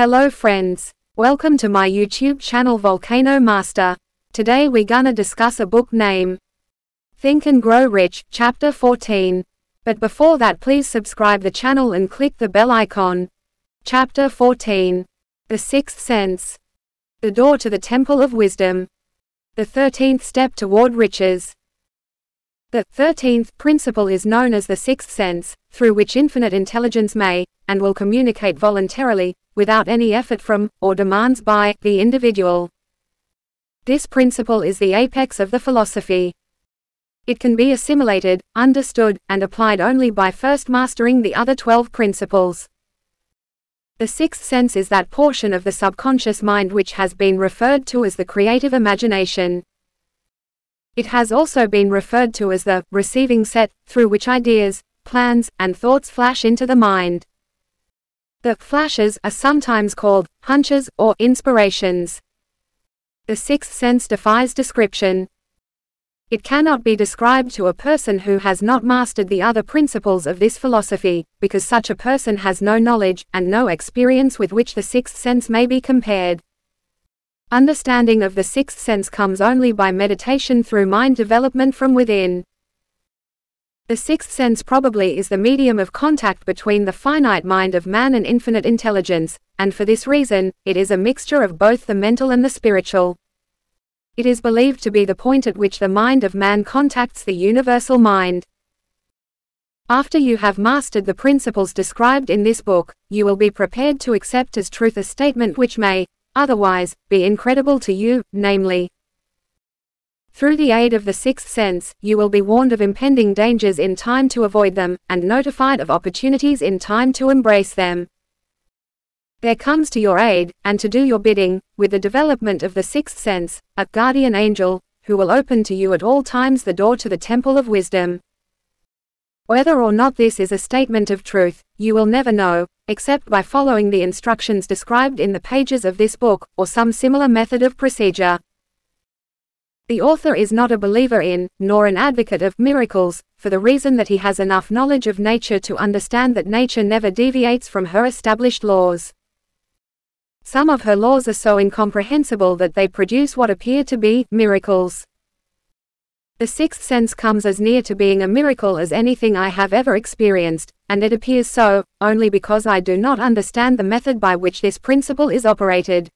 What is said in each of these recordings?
Hello friends. Welcome to my YouTube channel Volcano Master. Today we gonna discuss a book name Think and Grow Rich, Chapter 14. But before that please subscribe the channel and click the bell icon. Chapter 14. The Sixth Sense. The Door to the Temple of Wisdom. The thirteenth step toward riches. The thirteenth principle is known as the sixth sense, through which infinite intelligence may, and will communicate voluntarily, without any effort from, or demands by, the individual. This principle is the apex of the philosophy. It can be assimilated, understood, and applied only by first mastering the other twelve principles. The sixth sense is that portion of the subconscious mind which has been referred to as the creative imagination. It has also been referred to as the receiving set, through which ideas, plans, and thoughts flash into the mind. The flashes are sometimes called hunches or inspirations. The sixth sense defies description. It cannot be described to a person who has not mastered the other principles of this philosophy, because such a person has no knowledge and no experience with which the sixth sense may be compared. Understanding of the sixth sense comes only by meditation through mind development from within. The sixth sense probably is the medium of contact between the finite mind of man and infinite intelligence, and for this reason, it is a mixture of both the mental and the spiritual. It is believed to be the point at which the mind of man contacts the universal mind. After you have mastered the principles described in this book, you will be prepared to accept as truth a statement which may, otherwise, be incredible to you, namely, through the aid of the sixth sense, you will be warned of impending dangers in time to avoid them, and notified of opportunities in time to embrace them. There comes to your aid, and to do your bidding, with the development of the sixth sense, a guardian angel, who will open to you at all times the door to the temple of wisdom. Whether or not this is a statement of truth, you will never know, except by following the instructions described in the pages of this book, or some similar method of procedure. The author is not a believer in, nor an advocate of, miracles, for the reason that he has enough knowledge of nature to understand that nature never deviates from her established laws. Some of her laws are so incomprehensible that they produce what appear to be miracles. The sixth sense comes as near to being a miracle as anything I have ever experienced, and it appears so, only because I do not understand the method by which this principle is operated.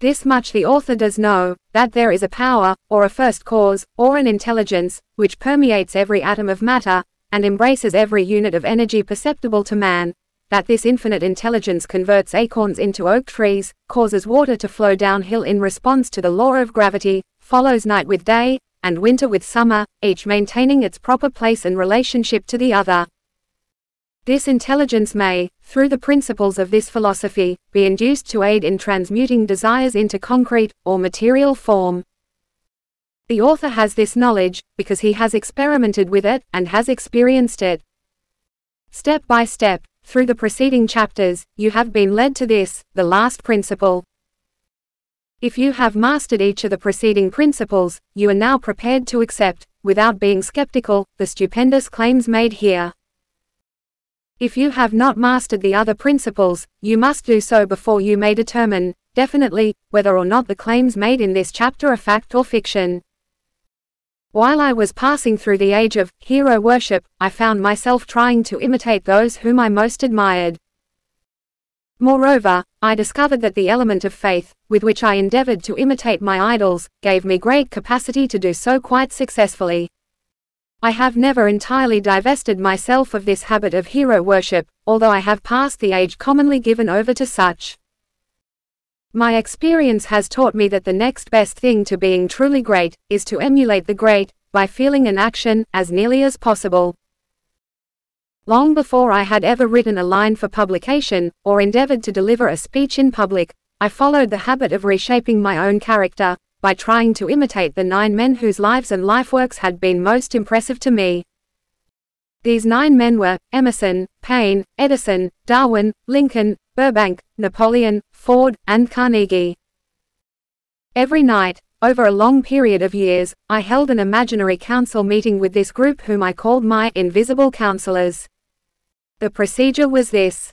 This much the author does know, that there is a power, or a first cause, or an intelligence, which permeates every atom of matter, and embraces every unit of energy perceptible to man, that this infinite intelligence converts acorns into oak trees, causes water to flow downhill in response to the law of gravity, follows night with day, and winter with summer, each maintaining its proper place and relationship to the other. This intelligence may, through the principles of this philosophy, be induced to aid in transmuting desires into concrete, or material form. The author has this knowledge, because he has experimented with it, and has experienced it. Step by step, through the preceding chapters, you have been led to this, the last principle. If you have mastered each of the preceding principles, you are now prepared to accept, without being skeptical, the stupendous claims made here. If you have not mastered the other principles, you must do so before you may determine, definitely, whether or not the claims made in this chapter are fact or fiction. While I was passing through the age of hero worship, I found myself trying to imitate those whom I most admired. Moreover, I discovered that the element of faith, with which I endeavored to imitate my idols, gave me great capacity to do so quite successfully. I have never entirely divested myself of this habit of hero worship, although I have passed the age commonly given over to such. My experience has taught me that the next best thing to being truly great, is to emulate the great, by feeling and action, as nearly as possible. Long before I had ever written a line for publication, or endeavored to deliver a speech in public, I followed the habit of reshaping my own character, by trying to imitate the nine men whose lives and lifeworks had been most impressive to me. These nine men were Emerson, Paine, Edison, Darwin, Lincoln, Burbank, Napoleon, Ford, and Carnegie. Every night, over a long period of years, I held an imaginary council meeting with this group whom I called my invisible counselors. The procedure was this.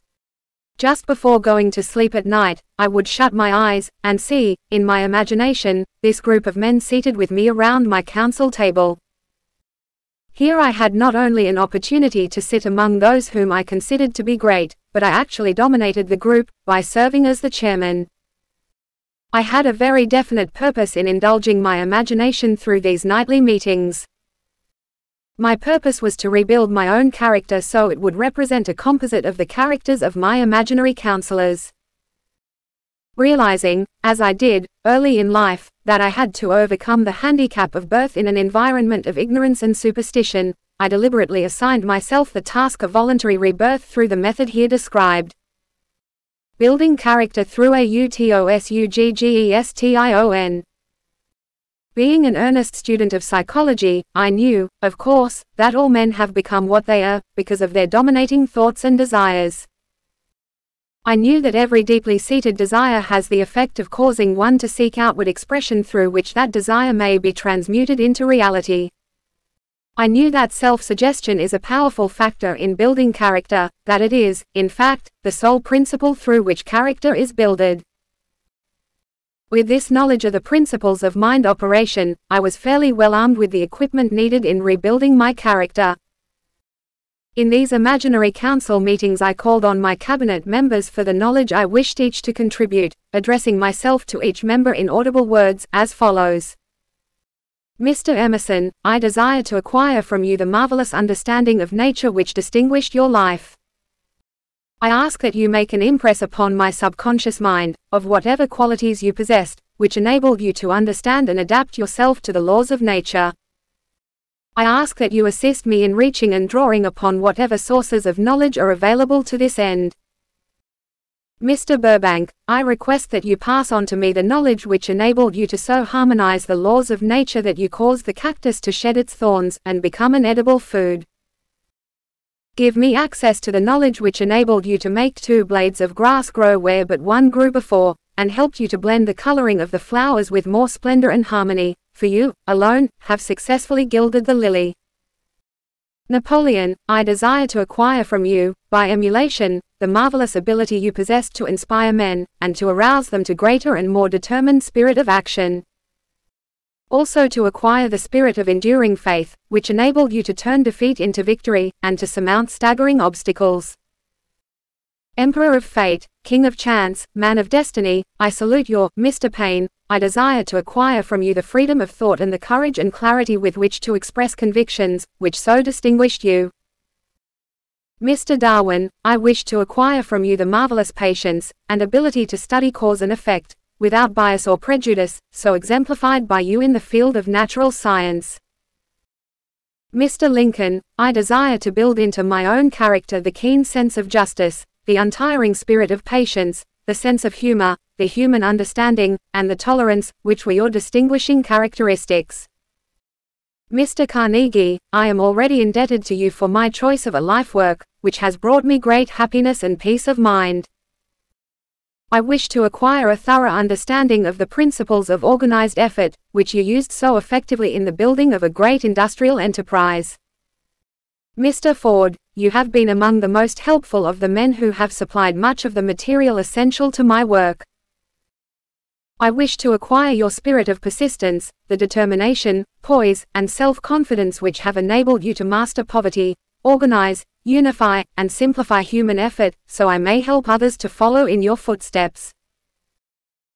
Just before going to sleep at night, I would shut my eyes, and see, in my imagination, this group of men seated with me around my council table. Here I had not only an opportunity to sit among those whom I considered to be great, but I actually dominated the group, by serving as the chairman. I had a very definite purpose in indulging my imagination through these nightly meetings. My purpose was to rebuild my own character so it would represent a composite of the characters of my imaginary counselors. Realizing, as I did, early in life, that I had to overcome the handicap of birth in an environment of ignorance and superstition, I deliberately assigned myself the task of voluntary rebirth through the method here described. Building character through a. Being an earnest student of psychology, I knew, of course, that all men have become what they are, because of their dominating thoughts and desires. I knew that every deeply seated desire has the effect of causing one to seek outward expression through which that desire may be transmuted into reality. I knew that self-suggestion is a powerful factor in building character, that it is, in fact, the sole principle through which character is builded. With this knowledge of the principles of mind operation, I was fairly well armed with the equipment needed in rebuilding my character. In these imaginary council meetings I called on my cabinet members for the knowledge I wished each to contribute, addressing myself to each member in audible words, as follows. Mr. Emerson, I desire to acquire from you the marvelous understanding of nature which distinguished your life. I ask that you make an impress upon my subconscious mind, of whatever qualities you possessed, which enabled you to understand and adapt yourself to the laws of nature. I ask that you assist me in reaching and drawing upon whatever sources of knowledge are available to this end. Mr. Burbank, I request that you pass on to me the knowledge which enabled you to so harmonize the laws of nature that you caused the cactus to shed its thorns and become an edible food. Give me access to the knowledge which enabled you to make two blades of grass grow where but one grew before, and helped you to blend the coloring of the flowers with more splendor and harmony, for you, alone, have successfully gilded the lily. Napoleon, I desire to acquire from you, by emulation, the marvelous ability you possessed to inspire men, and to arouse them to greater and more determined spirit of action also to acquire the spirit of enduring faith, which enabled you to turn defeat into victory, and to surmount staggering obstacles. Emperor of Fate, King of Chance, Man of Destiny, I salute your, Mr. Paine, I desire to acquire from you the freedom of thought and the courage and clarity with which to express convictions, which so distinguished you. Mr. Darwin, I wish to acquire from you the marvelous patience, and ability to study cause and effect, without bias or prejudice, so exemplified by you in the field of natural science. Mr. Lincoln, I desire to build into my own character the keen sense of justice, the untiring spirit of patience, the sense of humor, the human understanding, and the tolerance, which were your distinguishing characteristics. Mr. Carnegie, I am already indebted to you for my choice of a life work, which has brought me great happiness and peace of mind. I wish to acquire a thorough understanding of the principles of organized effort, which you used so effectively in the building of a great industrial enterprise. Mr. Ford, you have been among the most helpful of the men who have supplied much of the material essential to my work. I wish to acquire your spirit of persistence, the determination, poise, and self-confidence which have enabled you to master poverty, organize, unify, and simplify human effort, so I may help others to follow in your footsteps.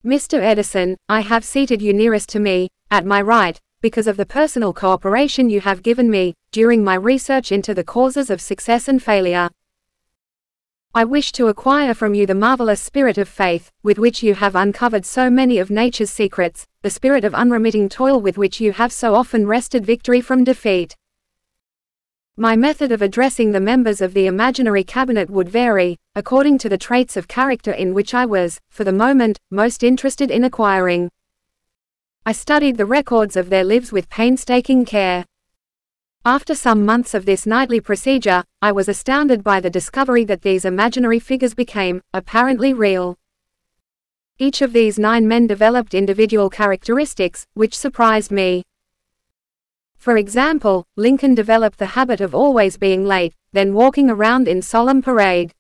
Mr. Edison, I have seated you nearest to me, at my right, because of the personal cooperation you have given me, during my research into the causes of success and failure. I wish to acquire from you the marvelous spirit of faith, with which you have uncovered so many of nature's secrets, the spirit of unremitting toil with which you have so often wrested victory from defeat. My method of addressing the members of the imaginary cabinet would vary, according to the traits of character in which I was, for the moment, most interested in acquiring. I studied the records of their lives with painstaking care. After some months of this nightly procedure, I was astounded by the discovery that these imaginary figures became, apparently real. Each of these nine men developed individual characteristics, which surprised me. For example, Lincoln developed the habit of always being late, then walking around in solemn parade.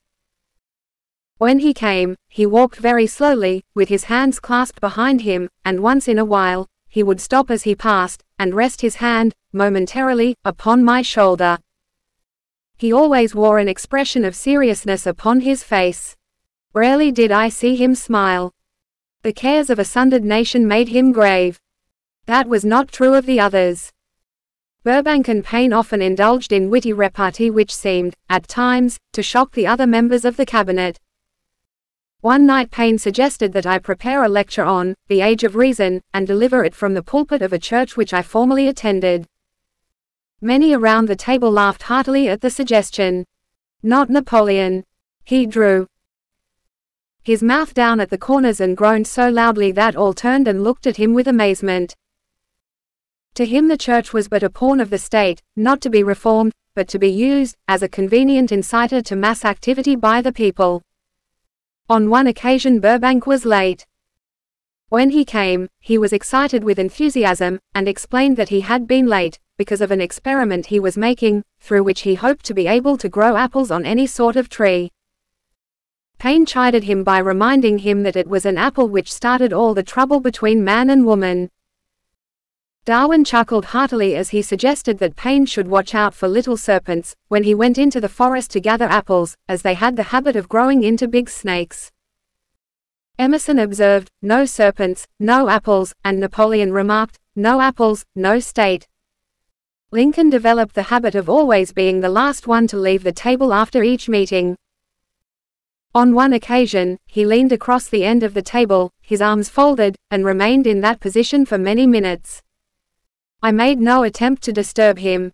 When he came, he walked very slowly, with his hands clasped behind him, and once in a while, he would stop as he passed, and rest his hand, momentarily, upon my shoulder. He always wore an expression of seriousness upon his face. Rarely did I see him smile. The cares of a sundered nation made him grave. That was not true of the others. Burbank and Paine often indulged in witty repartee which seemed, at times, to shock the other members of the cabinet. One night Paine suggested that I prepare a lecture on the age of reason, and deliver it from the pulpit of a church which I formerly attended. Many around the table laughed heartily at the suggestion. Not Napoleon. He drew his mouth down at the corners and groaned so loudly that all turned and looked at him with amazement. To him the church was but a pawn of the state, not to be reformed, but to be used, as a convenient inciter to mass activity by the people. On one occasion Burbank was late. When he came, he was excited with enthusiasm, and explained that he had been late, because of an experiment he was making, through which he hoped to be able to grow apples on any sort of tree. Paine chided him by reminding him that it was an apple which started all the trouble between man and woman. Darwin chuckled heartily as he suggested that Paine should watch out for little serpents, when he went into the forest to gather apples, as they had the habit of growing into big snakes. Emerson observed, no serpents, no apples, and Napoleon remarked, no apples, no state. Lincoln developed the habit of always being the last one to leave the table after each meeting. On one occasion, he leaned across the end of the table, his arms folded, and remained in that position for many minutes. I made no attempt to disturb him.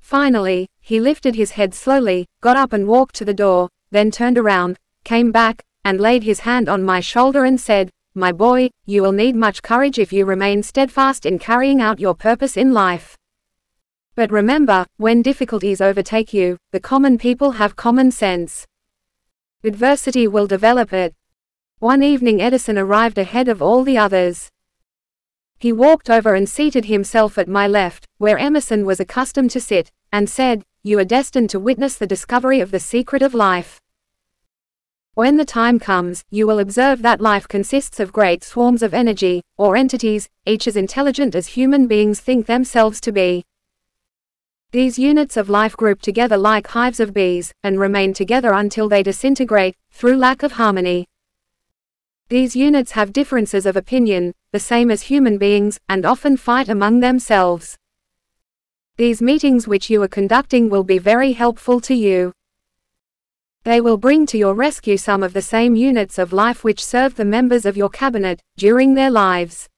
Finally, he lifted his head slowly, got up and walked to the door, then turned around, came back, and laid his hand on my shoulder and said, My boy, you will need much courage if you remain steadfast in carrying out your purpose in life. But remember, when difficulties overtake you, the common people have common sense. Adversity will develop it. One evening Edison arrived ahead of all the others. He walked over and seated himself at my left, where Emerson was accustomed to sit, and said, You are destined to witness the discovery of the secret of life. When the time comes, you will observe that life consists of great swarms of energy, or entities, each as intelligent as human beings think themselves to be. These units of life group together like hives of bees, and remain together until they disintegrate, through lack of harmony. These units have differences of opinion, the same as human beings, and often fight among themselves. These meetings which you are conducting will be very helpful to you. They will bring to your rescue some of the same units of life which serve the members of your cabinet, during their lives.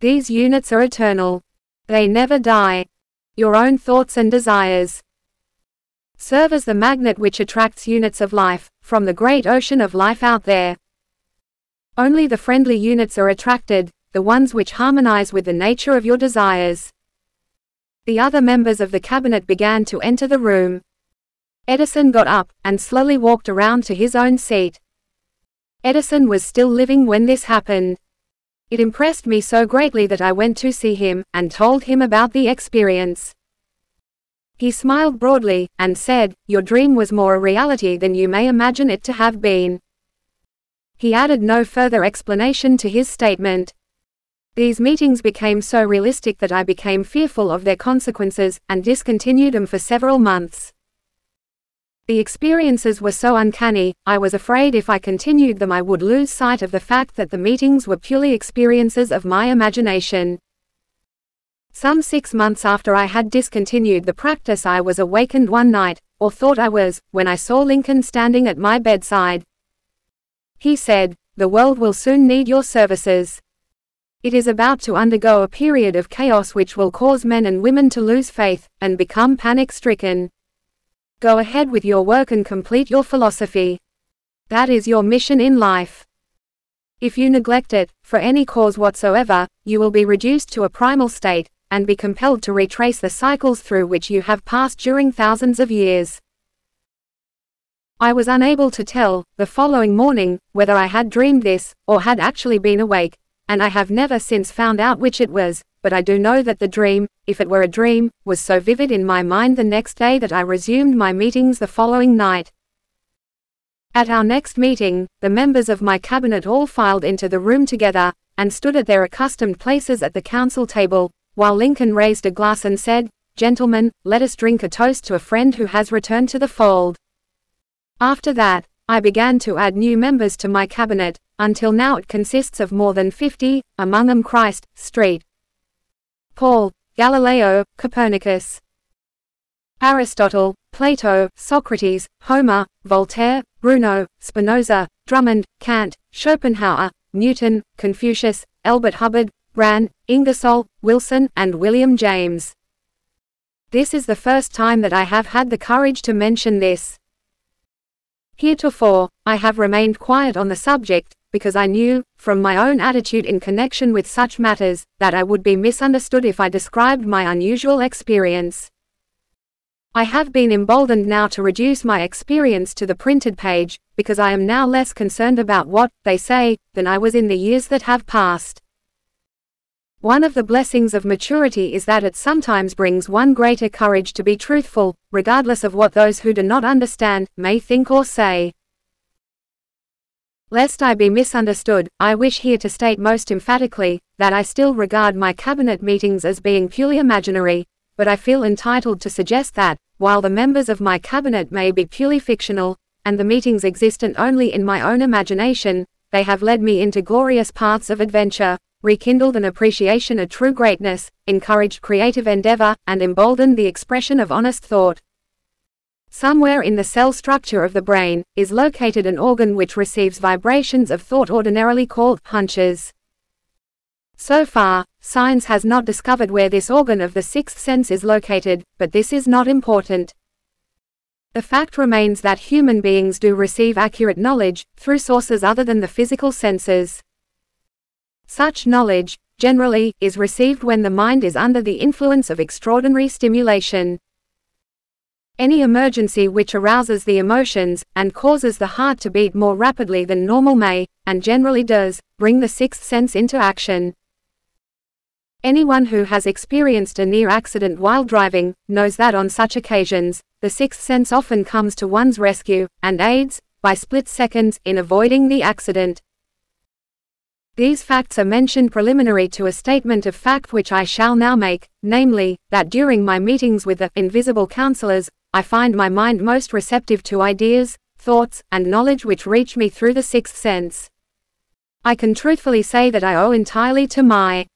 These units are eternal. They never die. Your own thoughts and desires serve as the magnet which attracts units of life, from the great ocean of life out there. Only the friendly units are attracted, the ones which harmonize with the nature of your desires. The other members of the cabinet began to enter the room. Edison got up, and slowly walked around to his own seat. Edison was still living when this happened. It impressed me so greatly that I went to see him, and told him about the experience. He smiled broadly, and said, Your dream was more a reality than you may imagine it to have been. He added no further explanation to his statement. These meetings became so realistic that I became fearful of their consequences, and discontinued them for several months. The experiences were so uncanny, I was afraid if I continued them I would lose sight of the fact that the meetings were purely experiences of my imagination. Some six months after I had discontinued the practice I was awakened one night, or thought I was, when I saw Lincoln standing at my bedside. He said, The world will soon need your services. It is about to undergo a period of chaos which will cause men and women to lose faith, and become panic stricken. Go ahead with your work and complete your philosophy. That is your mission in life. If you neglect it, for any cause whatsoever, you will be reduced to a primal state, and be compelled to retrace the cycles through which you have passed during thousands of years. I was unable to tell, the following morning, whether I had dreamed this, or had actually been awake, and I have never since found out which it was, but I do know that the dream, if it were a dream, was so vivid in my mind the next day that I resumed my meetings the following night. At our next meeting, the members of my cabinet all filed into the room together, and stood at their accustomed places at the council table, while Lincoln raised a glass and said, Gentlemen, let us drink a toast to a friend who has returned to the fold. After that, I began to add new members to my cabinet, until now it consists of more than 50, among them Christ, Street, Paul, Galileo, Copernicus, Aristotle, Plato, Socrates, Homer, Voltaire, Bruno, Spinoza, Drummond, Kant, Schopenhauer, Newton, Confucius, Elbert Hubbard, Brann, Ingersoll, Wilson, and William James. This is the first time that I have had the courage to mention this. Heretofore, I have remained quiet on the subject, because I knew, from my own attitude in connection with such matters, that I would be misunderstood if I described my unusual experience. I have been emboldened now to reduce my experience to the printed page, because I am now less concerned about what they say than I was in the years that have passed. One of the blessings of maturity is that it sometimes brings one greater courage to be truthful, regardless of what those who do not understand may think or say. Lest I be misunderstood, I wish here to state most emphatically that I still regard my cabinet meetings as being purely imaginary, but I feel entitled to suggest that, while the members of my cabinet may be purely fictional, and the meetings existent only in my own imagination, they have led me into glorious paths of adventure, rekindled an appreciation of true greatness, encouraged creative endeavor, and emboldened the expression of honest thought. Somewhere in the cell structure of the brain, is located an organ which receives vibrations of thought ordinarily called hunches. So far, science has not discovered where this organ of the sixth sense is located, but this is not important. The fact remains that human beings do receive accurate knowledge, through sources other than the physical senses. Such knowledge, generally, is received when the mind is under the influence of extraordinary stimulation. Any emergency which arouses the emotions, and causes the heart to beat more rapidly than normal may, and generally does, bring the sixth sense into action. Anyone who has experienced a near accident while driving, knows that on such occasions, the sixth sense often comes to one's rescue, and aids, by split seconds, in avoiding the accident. These facts are mentioned preliminary to a statement of fact which I shall now make, namely, that during my meetings with the invisible counselors, I find my mind most receptive to ideas, thoughts, and knowledge which reach me through the sixth sense. I can truthfully say that I owe entirely to my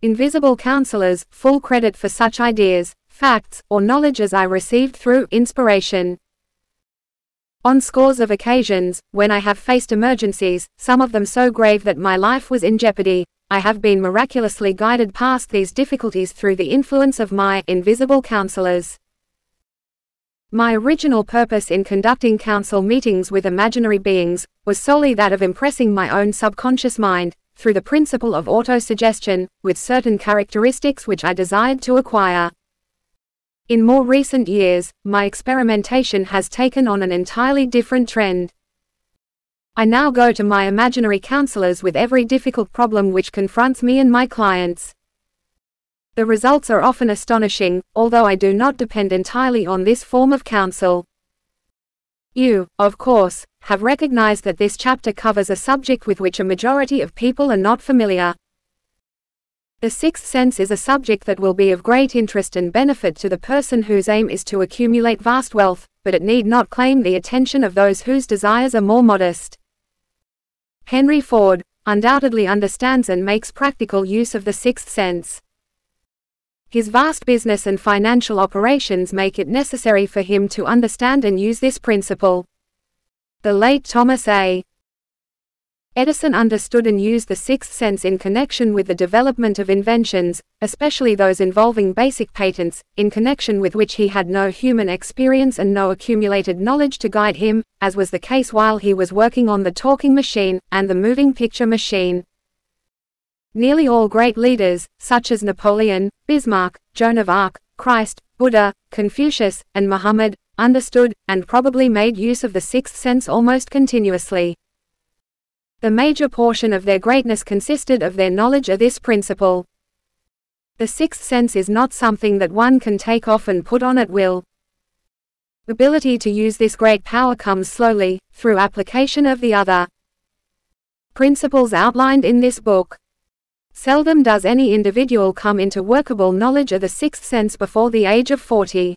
invisible counselors, full credit for such ideas, facts, or knowledge as I received through inspiration. On scores of occasions, when I have faced emergencies, some of them so grave that my life was in jeopardy, I have been miraculously guided past these difficulties through the influence of my invisible counselors. My original purpose in conducting council meetings with imaginary beings was solely that of impressing my own subconscious mind, through the principle of autosuggestion, with certain characteristics which I desired to acquire. In more recent years, my experimentation has taken on an entirely different trend. I now go to my imaginary counselors with every difficult problem which confronts me and my clients. The results are often astonishing, although I do not depend entirely on this form of counsel. You, of course, have recognized that this chapter covers a subject with which a majority of people are not familiar. The sixth sense is a subject that will be of great interest and benefit to the person whose aim is to accumulate vast wealth, but it need not claim the attention of those whose desires are more modest. Henry Ford undoubtedly understands and makes practical use of the sixth sense. His vast business and financial operations make it necessary for him to understand and use this principle. The late Thomas A. Edison understood and used the sixth sense in connection with the development of inventions, especially those involving basic patents, in connection with which he had no human experience and no accumulated knowledge to guide him, as was the case while he was working on the talking machine and the moving picture machine. Nearly all great leaders, such as Napoleon, Bismarck, Joan of Arc, Christ, Buddha, Confucius, and Muhammad, understood, and probably made use of the sixth sense almost continuously. The major portion of their greatness consisted of their knowledge of this principle. The sixth sense is not something that one can take off and put on at will. Ability to use this great power comes slowly, through application of the other principles outlined in this book. Seldom does any individual come into workable knowledge of the sixth sense before the age of 40.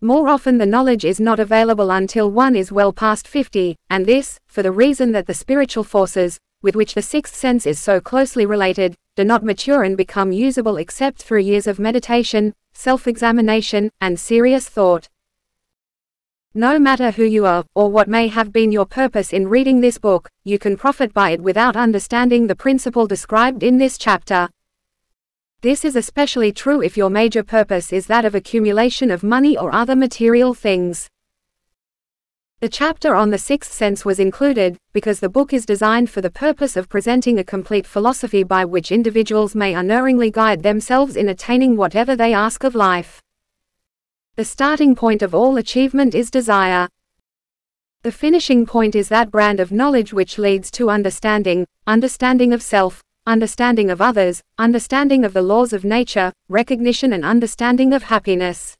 More often the knowledge is not available until one is well past 50, and this, for the reason that the spiritual forces, with which the sixth sense is so closely related, do not mature and become usable except through years of meditation, self-examination, and serious thought. No matter who you are, or what may have been your purpose in reading this book, you can profit by it without understanding the principle described in this chapter. This is especially true if your major purpose is that of accumulation of money or other material things. The chapter on the sixth sense was included, because the book is designed for the purpose of presenting a complete philosophy by which individuals may unerringly guide themselves in attaining whatever they ask of life. The starting point of all achievement is desire. The finishing point is that brand of knowledge which leads to understanding, understanding of self, understanding of others, understanding of the laws of nature, recognition and understanding of happiness.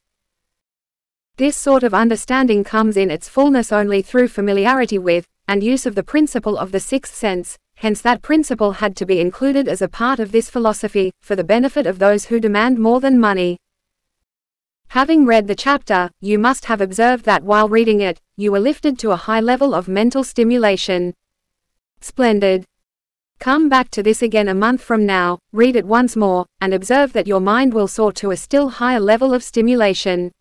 This sort of understanding comes in its fullness only through familiarity with, and use of the principle of the sixth sense, hence that principle had to be included as a part of this philosophy, for the benefit of those who demand more than money. Having read the chapter, you must have observed that while reading it, you were lifted to a high level of mental stimulation. Splendid. Come back to this again a month from now, read it once more, and observe that your mind will soar to a still higher level of stimulation.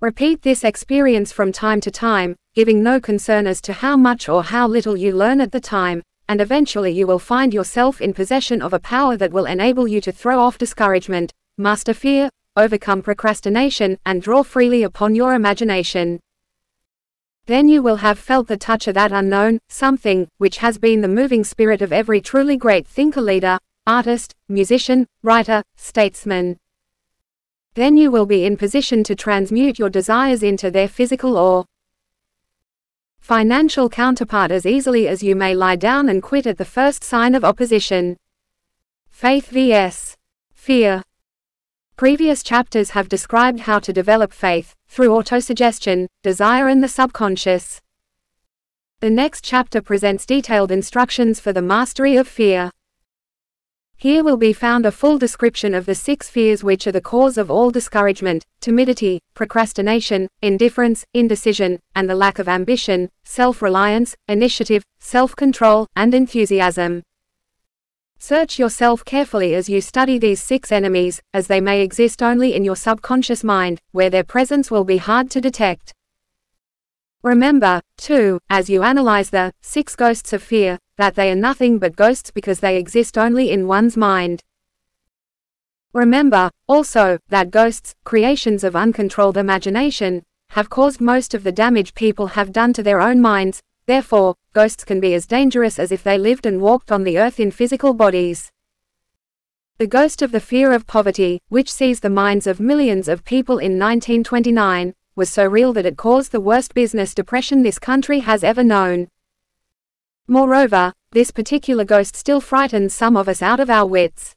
Repeat this experience from time to time, giving no concern as to how much or how little you learn at the time, and eventually you will find yourself in possession of a power that will enable you to throw off discouragement, master fear, overcome procrastination, and draw freely upon your imagination. Then you will have felt the touch of that unknown something, which has been the moving spirit of every truly great thinker leader, artist, musician, writer, statesman. Then you will be in position to transmute your desires into their physical or financial counterpart as easily as you may lie down and quit at the first sign of opposition. Faith vs. Fear. Previous chapters have described how to develop faith, through autosuggestion, desire and the subconscious. The next chapter presents detailed instructions for the mastery of fear. Here will be found a full description of the six fears which are the cause of all discouragement, timidity, procrastination, indifference, indecision, and the lack of ambition, self-reliance, initiative, self-control, and enthusiasm. Search yourself carefully as you study these six enemies, as they may exist only in your subconscious mind, where their presence will be hard to detect. Remember, too, as you analyze the six ghosts of fear, that they are nothing but ghosts because they exist only in one's mind. Remember, also, that ghosts, creations of uncontrolled imagination, have caused most of the damage people have done to their own minds, Therefore, ghosts can be as dangerous as if they lived and walked on the earth in physical bodies. The ghost of the fear of poverty, which seized the minds of millions of people in 1929, was so real that it caused the worst business depression this country has ever known. Moreover, this particular ghost still frightens some of us out of our wits.